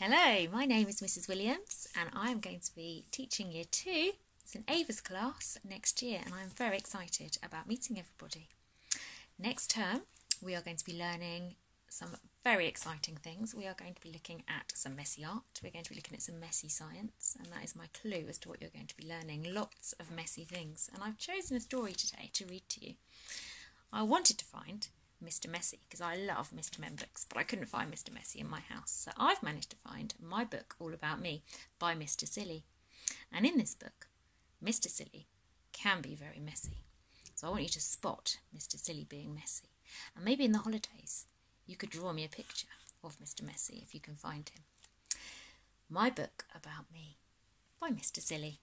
Hello, my name is Mrs. Williams and I'm going to be teaching year two. It's an Ava's class next year and I'm very excited about meeting everybody. Next term, we are going to be learning some very exciting things. We are going to be looking at some messy art, we're going to be looking at some messy science, and that is my clue as to what you're going to be learning. Lots of messy things. And I've chosen a story today to read to you. I wanted to find Mr. Messy because I love Mr. Men books, but I couldn't find Mr. Messy in my house. So I've managed to find my book, All About Me, by Mr. Silly. And in this book, Mr. Silly can be very messy. So I want you to spot Mr. Silly being messy. And maybe in the holidays, you could draw me a picture of Mr. Messy if you can find him. My book about me by Mr. Silly.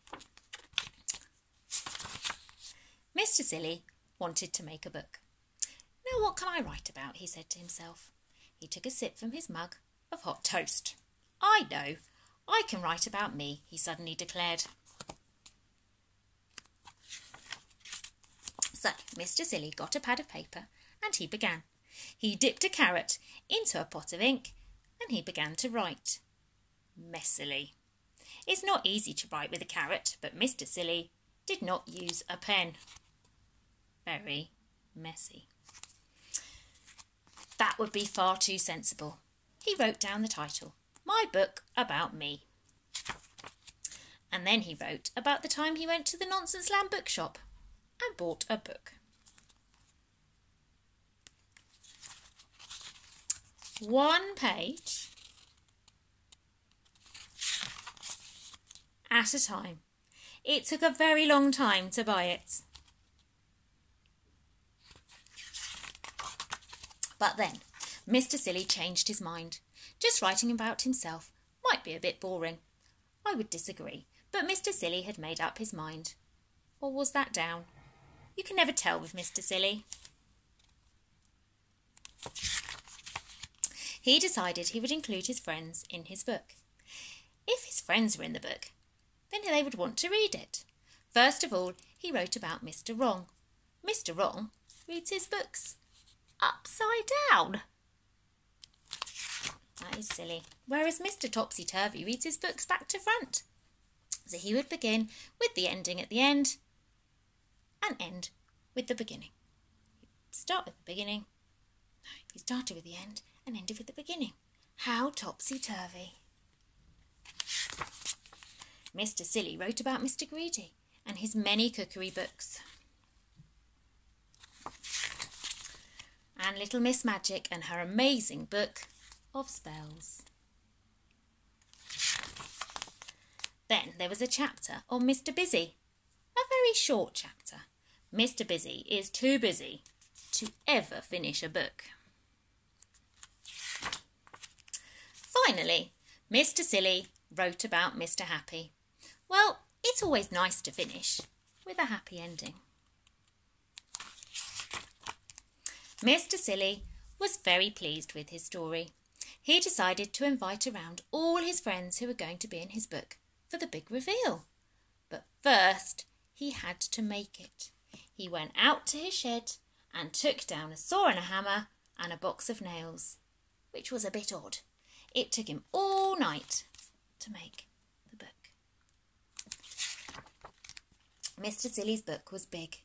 Mr. Silly wanted to make a book. What can I write about? he said to himself. He took a sip from his mug of hot toast. I know. I can write about me, he suddenly declared. So, Mr. Silly got a pad of paper and he began. He dipped a carrot into a pot of ink and he began to write. Messily. It's not easy to write with a carrot, but Mr. Silly did not use a pen. Very messy. That would be far too sensible. He wrote down the title My Book About Me. And then he wrote about the time he went to the Nonsense Land bookshop and bought a book. One page at a time. It took a very long time to buy it. But then, Mr. Silly changed his mind. Just writing about himself might be a bit boring. I would disagree, but Mr. Silly had made up his mind. Or was that down? You can never tell with Mr. Silly. He decided he would include his friends in his book. If his friends were in the book, then they would want to read it. First of all, he wrote about Mr. Wrong. Mr. Wrong reads his books upside down. That is silly. Whereas Mr. Topsy Turvy reads his books back to front. So he would begin with the ending at the end and end with the beginning. Start with the beginning. He started with the end and ended with the beginning. How topsy turvy. Mr. Silly wrote about Mr. Greedy and his many cookery books. And Little Miss Magic and her amazing book of spells. Then there was a chapter on Mr. Busy, a very short chapter. Mr. Busy is too busy to ever finish a book. Finally, Mr. Silly wrote about Mr. Happy. Well, it's always nice to finish with a happy ending. Mr. Silly was very pleased with his story. He decided to invite around all his friends who were going to be in his book for the big reveal. But first, he had to make it. He went out to his shed and took down a saw and a hammer and a box of nails, which was a bit odd. It took him all night to make the book. Mr. Silly's book was big,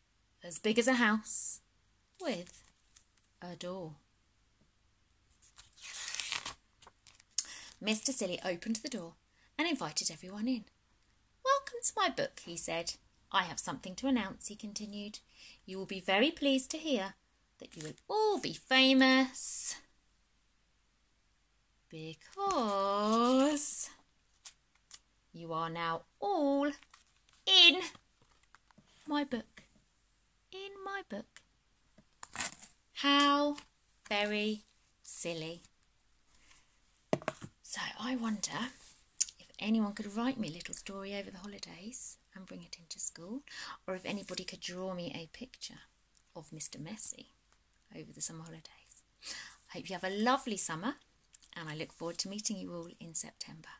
as big as a house, with door. Mr. Silly opened the door and invited everyone in. Welcome to my book, he said. I have something to announce, he continued. You will be very pleased to hear that you will all be famous because you are now all in my book. In my book. How very silly. So I wonder if anyone could write me a little story over the holidays and bring it into school, or if anybody could draw me a picture of Mr. Messy over the summer holidays. I hope you have a lovely summer, and I look forward to meeting you all in September.